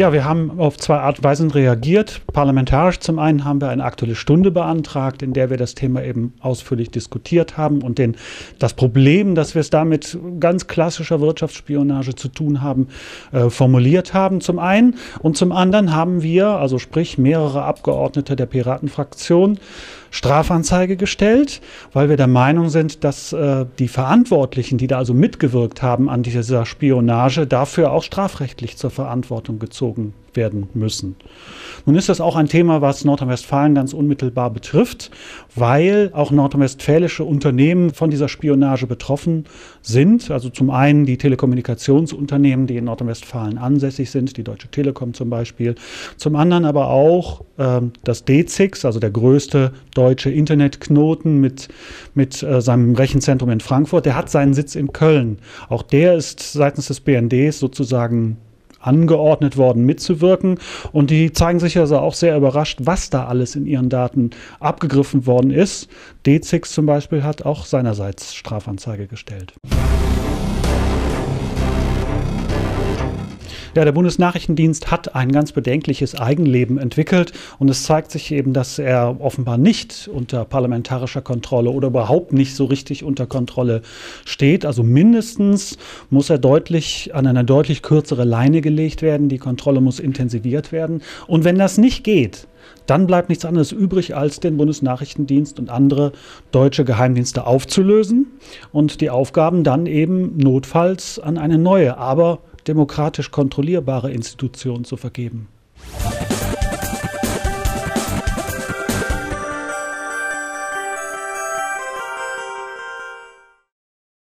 Ja, wir haben auf zwei Art und Weisen reagiert. Parlamentarisch zum einen haben wir eine aktuelle Stunde beantragt, in der wir das Thema eben ausführlich diskutiert haben und den, das Problem, dass wir es damit ganz klassischer Wirtschaftsspionage zu tun haben, äh, formuliert haben zum einen. Und zum anderen haben wir, also sprich mehrere Abgeordnete der Piratenfraktion, Strafanzeige gestellt, weil wir der Meinung sind, dass äh, die Verantwortlichen, die da also mitgewirkt haben an dieser Spionage, dafür auch strafrechtlich zur Verantwortung gezogen werden müssen. Nun ist das auch ein Thema, was Nordrhein-Westfalen ganz unmittelbar betrifft, weil auch nordrhein-westfälische Unternehmen von dieser Spionage betroffen sind. Also zum einen die Telekommunikationsunternehmen, die in Nordrhein-Westfalen ansässig sind, die Deutsche Telekom zum Beispiel. Zum anderen aber auch äh, das DZIX, also der größte deutsche Internetknoten mit, mit äh, seinem Rechenzentrum in Frankfurt. Der hat seinen Sitz in Köln. Auch der ist seitens des BNDs sozusagen angeordnet worden, mitzuwirken. Und die zeigen sich also auch sehr überrascht, was da alles in ihren Daten abgegriffen worden ist. DZIX zum Beispiel hat auch seinerseits Strafanzeige gestellt. Ja, der Bundesnachrichtendienst hat ein ganz bedenkliches Eigenleben entwickelt und es zeigt sich eben, dass er offenbar nicht unter parlamentarischer Kontrolle oder überhaupt nicht so richtig unter Kontrolle steht. Also mindestens muss er deutlich an eine deutlich kürzere Leine gelegt werden. Die Kontrolle muss intensiviert werden. Und wenn das nicht geht, dann bleibt nichts anderes übrig, als den Bundesnachrichtendienst und andere deutsche Geheimdienste aufzulösen und die Aufgaben dann eben notfalls an eine neue, aber demokratisch kontrollierbare Institutionen zu vergeben.